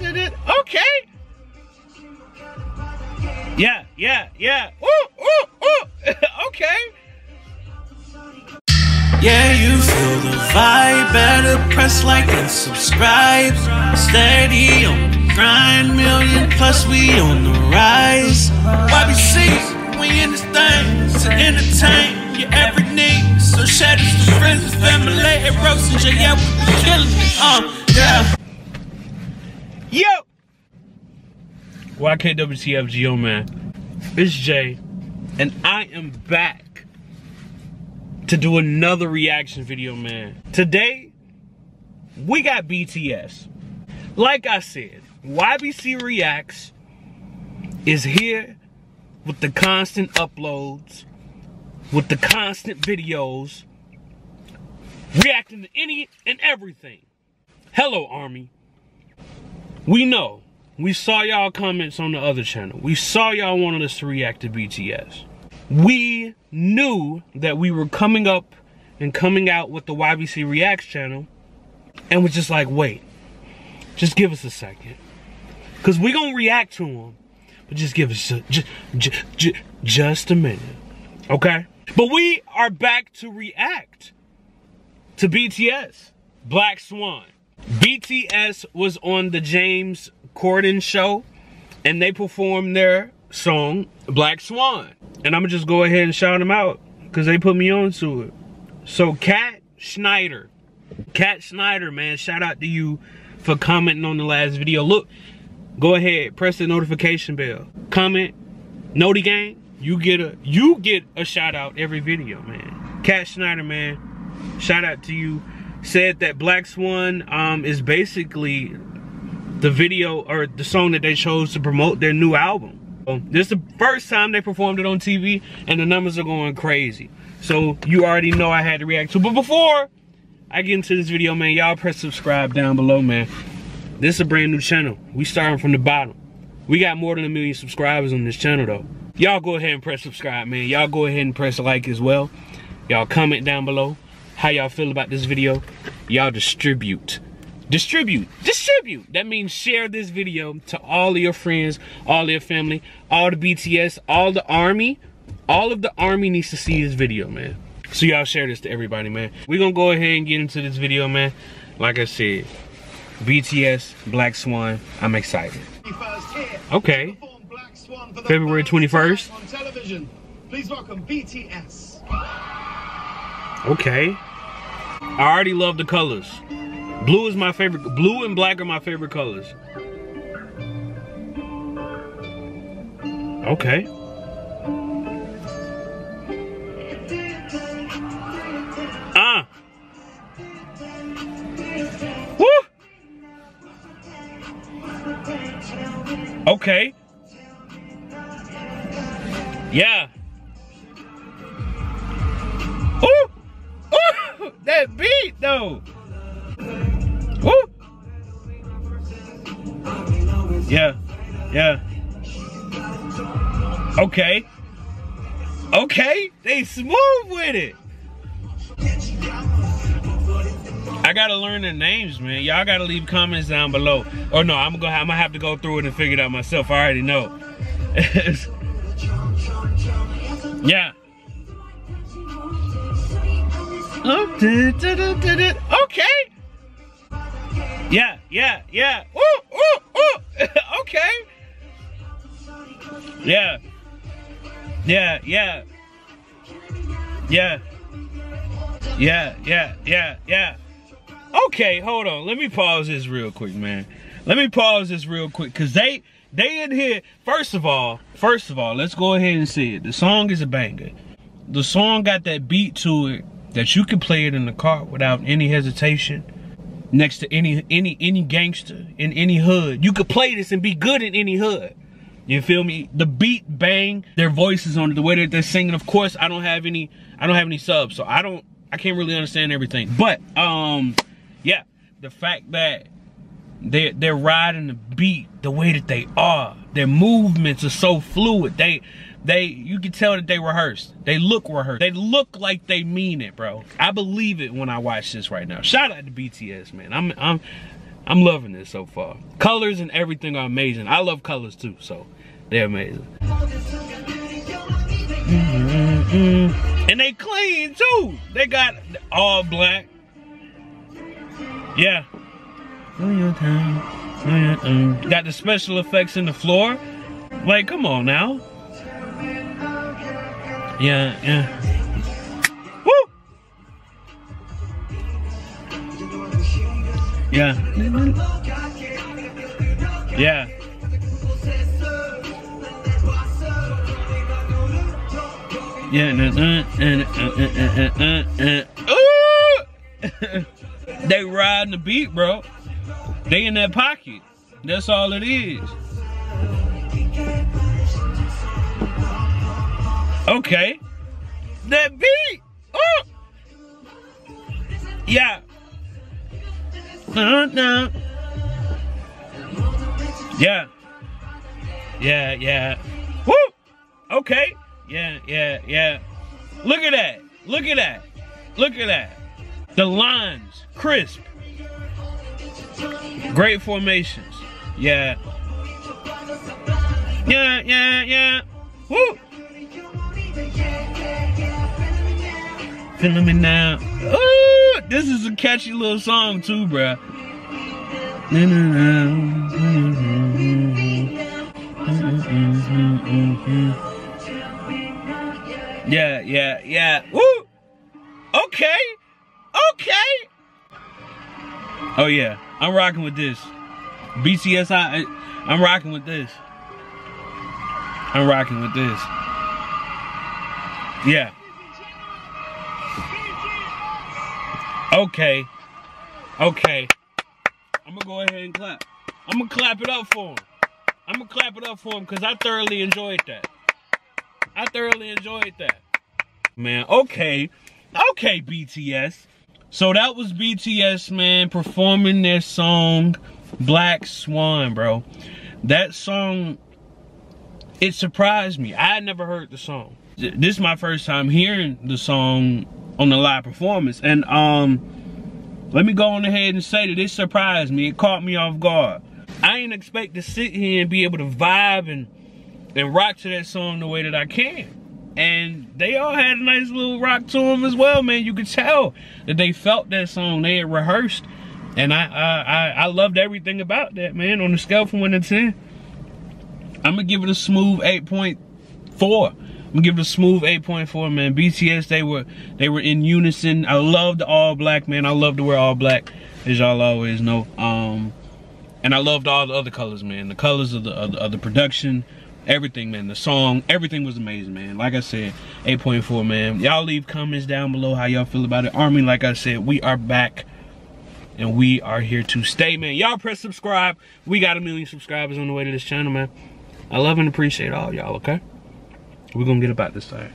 Okay. Yeah, yeah, yeah. Ooh, ooh, ooh. okay. Yeah, you feel the vibe. Better press like and subscribe. Steady on the grind, million plus we on the rise. YBC, we in this thing to entertain your every need. So share this to friends and family. Hey, Rose and J, yeah, we be killing it. Uh, yeah. Yo! YKWTFGO, man. It's Jay, and I am back to do another reaction video, man. Today, we got BTS. Like I said, YBC Reacts is here with the constant uploads, with the constant videos, reacting to any and everything. Hello, Army. We know. We saw y'all comments on the other channel. We saw y'all wanted us to react to BTS. We knew that we were coming up and coming out with the YBC Reacts channel and was just like, wait, just give us a second. Because we to react to them, but just give us just, just, just a minute, okay? But we are back to react to BTS, Black Swan. BTS was on the James Corden show and they performed their song Black Swan. And I'm gonna just go ahead and shout them out because they put me on to it. So Kat Schneider, Kat Schneider, man, shout out to you for commenting on the last video. Look, go ahead, press the notification bell. Comment, Noti Gang, you get a you get a shout out every video, man. Kat Schneider, man, shout out to you said that Black Swan um, is basically the video or the song that they chose to promote their new album. So this is the first time they performed it on TV and the numbers are going crazy. So you already know I had to react to. But before I get into this video, man, y'all press subscribe down below, man. This is a brand new channel. We starting from the bottom. We got more than a million subscribers on this channel though. Y'all go ahead and press subscribe, man. Y'all go ahead and press like as well. Y'all comment down below how y'all feel about this video. Y'all distribute. Distribute. Distribute. That means share this video to all of your friends, all of your family, all the BTS, all the army. All of the army needs to see this video, man. So y'all share this to everybody, man. We're gonna go ahead and get into this video, man. Like I said, BTS, Black Swan, I'm excited. Okay. February 21st. On television. Please welcome BTS. Okay. I already love the colors. Blue is my favorite. Blue and black are my favorite colors. Okay. Ah. Woo. Okay. Yeah. Yeah. Okay. Okay, they smooth with it. I gotta learn their names, man. Y'all gotta leave comments down below. Or no, I'm gonna I'm gonna have to go through it and figure it out myself. I already know. yeah. Okay. Yeah, yeah, yeah. Ooh, ooh, ooh. okay. Yeah. Yeah, yeah. Yeah. Yeah, yeah, yeah, yeah. Okay, hold on. Let me pause this real quick, man. Let me pause this real quick because they they in here. First of all, first of all, let's go ahead and see it. The song is a banger. The song got that beat to it that you can play it in the car without any hesitation next to any any any gangster in any hood. You could play this and be good in any hood. You feel me? The beat bang, their voices on it, the way that they're singing. Of course, I don't have any I don't have any subs, so I don't I can't really understand everything. But um yeah, the fact that they they're riding the beat the way that they are. Their movements are so fluid. They they you can tell that they rehearsed. They look rehearsed. They look like they mean it, bro. I believe it when I watch this right now. Shout out to BTS, man. I'm I'm I'm loving this so far. Colors and everything are amazing. I love colors too, so they're amazing. Mm -hmm. And they clean too. They got all black. Yeah. Got the special effects in the floor. Like, come on now. Yeah, yeah. Yeah. Yeah. Yeah, they riding the beat, bro. They in that pocket. That's all it is. Okay. That beat. Oh. Yeah. Uh-huh, no. Yeah. Yeah, yeah. Woo! Okay. Yeah, yeah, yeah. Look at that. Look at that. Look at that. The lines, crisp. Great formations. Yeah. Yeah, yeah, yeah. Woo! Feeling me now. Ooh, this is a catchy little song too, bruh. Yeah, yeah, yeah. Woo! Okay. Okay. Oh yeah, I'm rocking with this. BTS, I, I'm rocking with this. I'm rocking with this. Yeah. Okay. Okay. I'm gonna go ahead and clap. I'm gonna clap it up for him. I'm gonna clap it up for him because I thoroughly enjoyed that. I thoroughly enjoyed that. Man, okay. Okay, BTS. So that was BTS, man, performing their song Black Swan, bro. That song, it surprised me. I had never heard the song. This is my first time hearing the song on the live performance. And um, let me go on ahead and say that it surprised me. It caught me off guard. I ain't expect to sit here and be able to vibe and and rock to that song the way that I can. And they all had a nice little rock to them as well, man. You could tell that they felt that song. They had rehearsed. And I I, I, I loved everything about that, man. On the scale from 1 to 10, I'm going to give it a smooth 8.4. I'm it a smooth 8.4, man. BTS, they were they were in unison. I love the all black, man. I love to wear all black, as y'all always know. Um, and I loved all the other colors, man. The colors of the of the, of the production, everything, man. The song, everything was amazing, man. Like I said, 8.4, man. Y'all leave comments down below how y'all feel about it. Army, like I said, we are back. And we are here to stay, man. Y'all press subscribe. We got a million subscribers on the way to this channel, man. I love and appreciate all y'all, okay? We're gonna get about this time.